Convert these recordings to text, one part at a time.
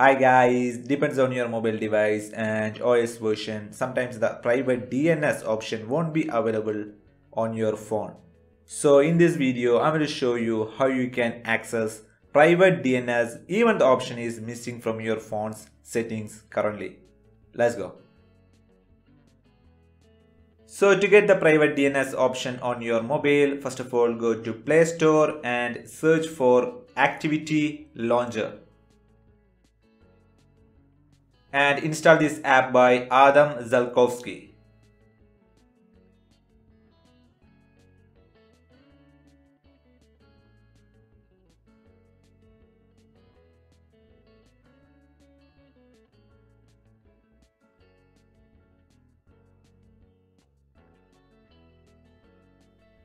Hi guys, depends on your mobile device and OS version. Sometimes the private DNS option won't be available on your phone. So in this video, I'm going to show you how you can access private DNS even the option is missing from your phone's settings currently. Let's go. So to get the private DNS option on your mobile, first of all go to Play Store and search for Activity Launcher and install this app by Adam Szalkowski.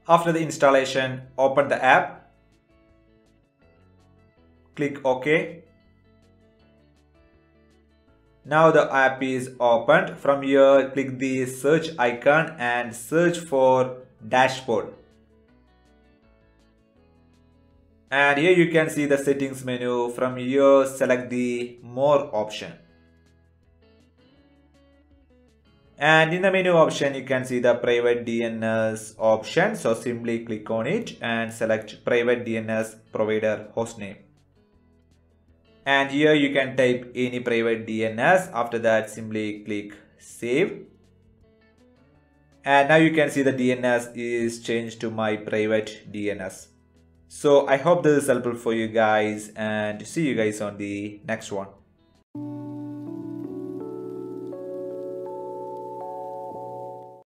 After the installation, open the app, click OK now the app is opened. From here, click the search icon and search for dashboard. And here you can see the settings menu. From here, select the more option. And in the menu option, you can see the private DNS option. So simply click on it and select private DNS provider hostname and here you can type any private DNS after that simply click save. And now you can see the DNS is changed to my private DNS so I hope this is helpful for you guys and see you guys on the next one